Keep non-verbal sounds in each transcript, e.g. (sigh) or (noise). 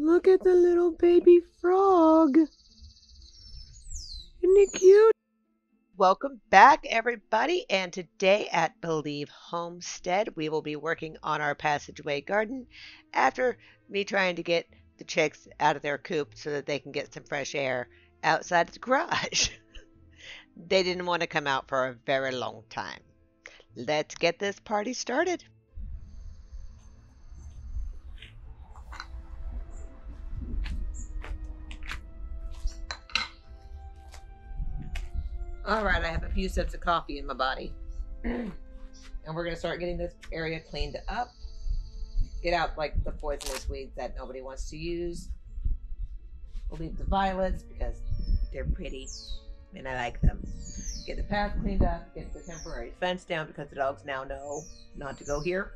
Look at the little baby frog. Isn't it cute? Welcome back, everybody. And today at Believe Homestead, we will be working on our passageway garden after me trying to get the chicks out of their coop so that they can get some fresh air outside the garage. (laughs) they didn't want to come out for a very long time. Let's get this party started. All right, I have a few sips of coffee in my body. (clears throat) and we're going to start getting this area cleaned up. Get out like the poisonous weeds that nobody wants to use. We'll leave the violets because they're pretty and I like them. Get the path cleaned up, get the temporary fence down because the dogs now know not to go here.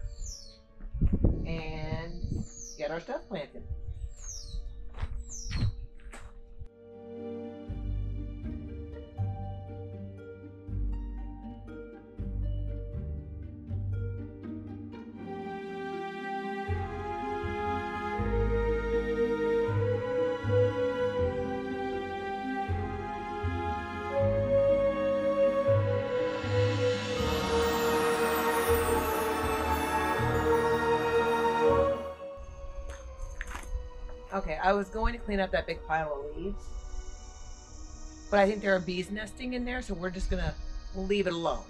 And get our stuff planted. I was going to clean up that big pile of leaves, but I think there are bees nesting in there, so we're just gonna leave it alone.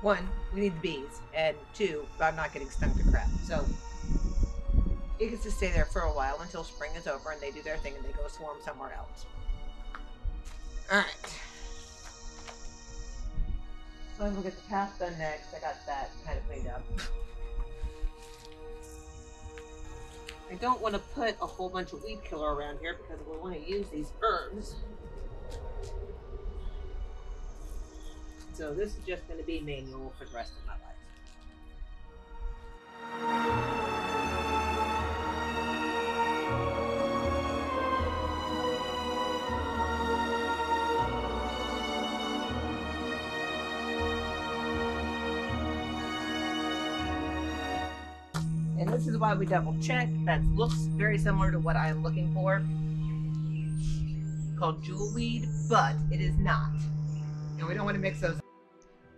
One, we need the bees, and two, I'm not getting stung to crap. So it gets to stay there for a while until spring is over and they do their thing and they go swarm somewhere else. All right. So we'll get the path done next. I got that kind of cleaned up. I don't want to put a whole bunch of weed killer around here because we want to use these herbs. So this is just going to be manual for the rest of my life. And this is why we double check. That looks very similar to what I am looking for. Called jewelweed, but it is not. And we don't want to mix those.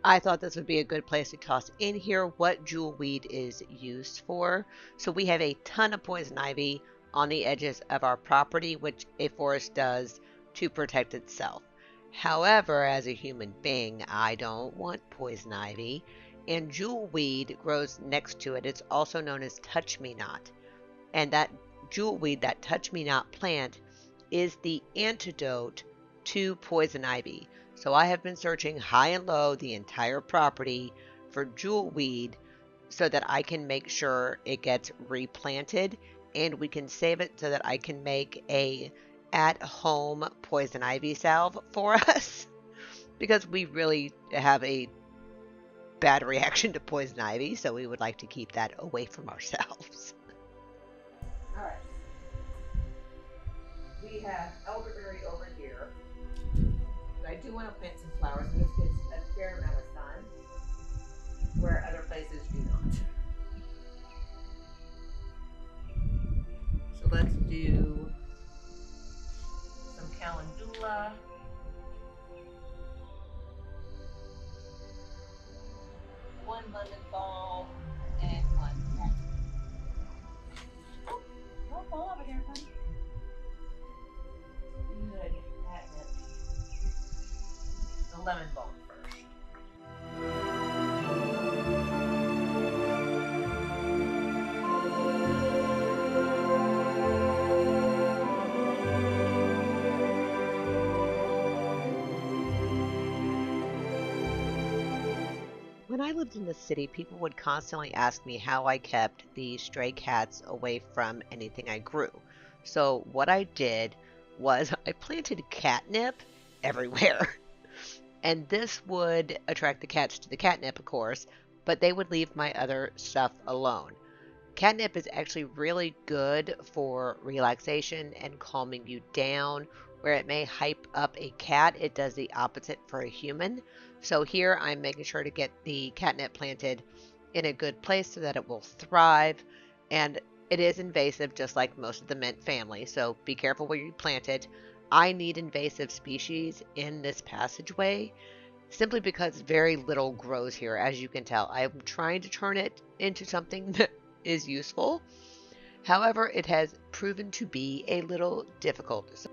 I thought this would be a good place to toss in here what jewelweed is used for. So we have a ton of poison ivy on the edges of our property, which a forest does to protect itself. However, as a human being, I don't want poison ivy and jewelweed grows next to it. It's also known as touch me not. And that jewelweed, that touch me not plant, is the antidote to poison ivy. So I have been searching high and low the entire property for jewelweed so that I can make sure it gets replanted and we can save it so that I can make a at home poison ivy salve for (laughs) us because we really have a bad reaction to poison ivy, so we would like to keep that away from ourselves. (laughs) Alright. We have elderberry over here. I do want to plant some flowers, this gets a fair amount of sun, where other places do not. So let's do some calendula. One lemon balm, and one cat. Oh, don't fall over there, buddy. Good catnip. The lemon balm When I lived in the city, people would constantly ask me how I kept the stray cats away from anything I grew. So, what I did was (laughs) I planted catnip everywhere. (laughs) And this would attract the cats to the catnip, of course, but they would leave my other stuff alone. Catnip is actually really good for relaxation and calming you down. Where it may hype up a cat, it does the opposite for a human. So here I'm making sure to get the catnip planted in a good place so that it will thrive. And It is invasive, just like most of the mint family, so be careful where you plant it. I need invasive species in this passageway simply because very little grows here, as you can tell. I'm trying to turn it into something (laughs) that is useful. However, it has proven to be a little difficult.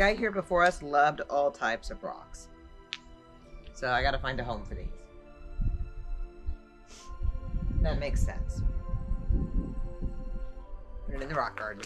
Guy here before us loved all types of rocks. So I gotta find a home for these. That makes sense. Put it in the rock garden.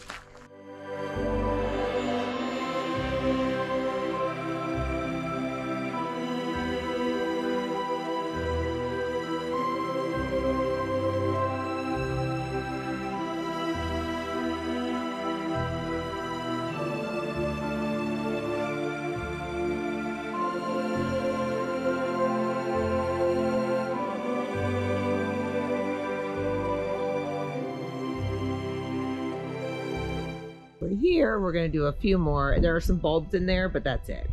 Here, we're going to do a few more. There are some bulbs in there, but that's it.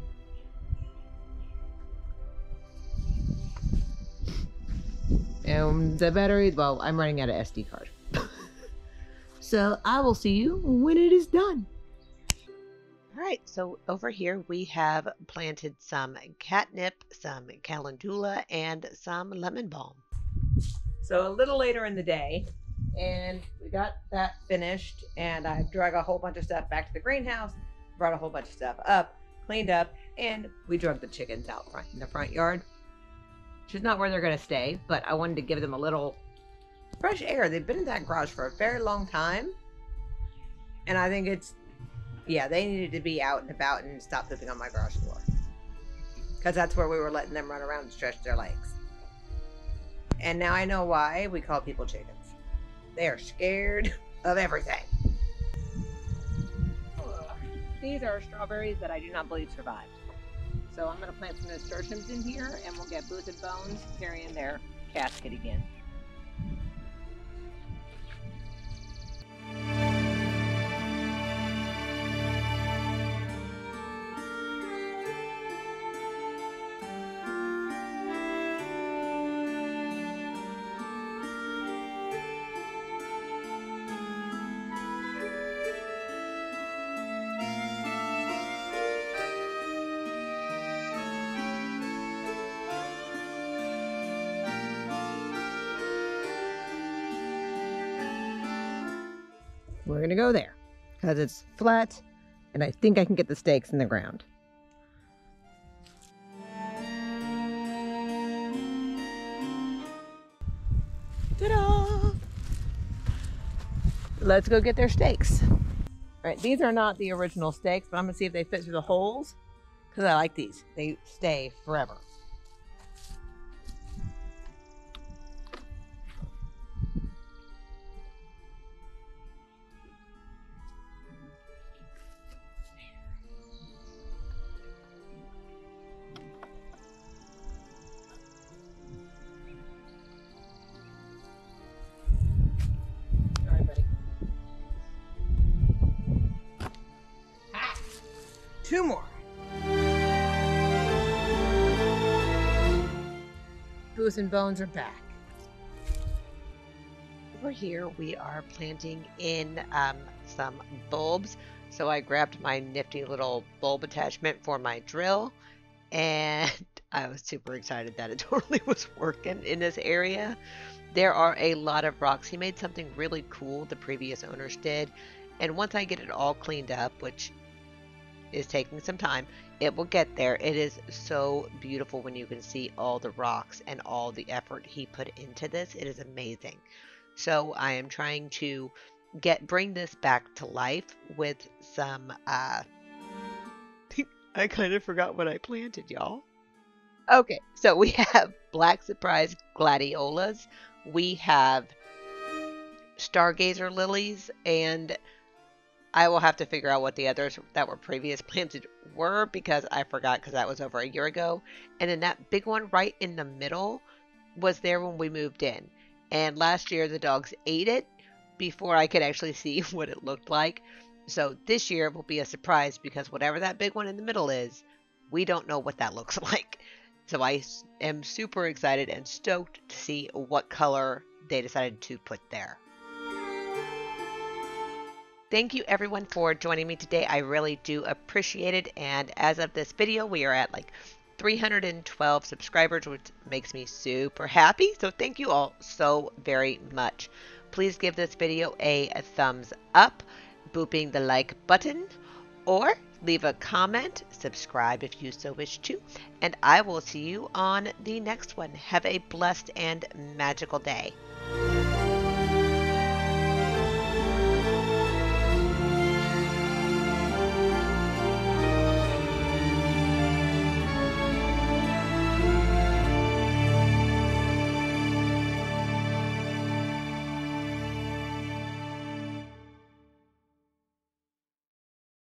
And the battery, well, I'm running out of SD card. (laughs) so I will see you when it is done. All right, so over here we have planted some catnip, some calendula, and some lemon balm. So a little later in the day, and we got that finished and I drug a whole bunch of stuff back to the greenhouse, brought a whole bunch of stuff up, cleaned up, and we drug the chickens out front in the front yard. Which is not where they're gonna stay, but I wanted to give them a little fresh air. They've been in that garage for a very long time. And I think it's yeah, they needed to be out and about and stop pooping on my garage floor. Because that's where we were letting them run around and stretch their legs. And now I know why we call people chickens. They are scared (laughs) of everything. These are strawberries that I do not believe survived. So I'm going to plant some nasturtiums in here and we'll get Booth and Bones carrying their casket again. We're going to go there because it's flat and I think I can get the stakes in the ground. Ta-da! Let's go get their stakes. All right, these are not the original stakes, but I'm to see if they fit through the holes because I like these. They stay forever. And Bones are back. Over here, we are planting in um, some bulbs. So I grabbed my nifty little bulb attachment for my drill, and (laughs) I was super excited that it (laughs) totally was working in this area. There are a lot of rocks. He made something really cool, the previous owners did. And once I get it all cleaned up, which is taking some time. It will get there. It is so beautiful when you can see all the rocks and all the effort he put into this. It is amazing. So I am trying to get bring this back to life with some uh I kind of forgot what I planted, y'all. Okay, so we have black surprise gladiolas. We have stargazer lilies and I will have to figure out what the others that were previous (laughs) planted were because I forgot because that was over a year ago. And then that big one right in the middle was there when we moved in. And last year the dogs ate it before I could actually see (laughs) what it looked like. So this year will be a surprise because whatever that big one in the middle is, we don't know what that (laughs) looks like. So I am super excited and stoked to see what color they decided to put there. Thank you everyone for joining me today. I really do appreciate it. And as of this video, we are at like 312 subscribers, which makes me super happy. So thank you all so very much. Please give this video a, a thumbs up, booping the like button, or leave a comment, subscribe if you so wish to, and I will see you on the next one. Have a blessed and magical day.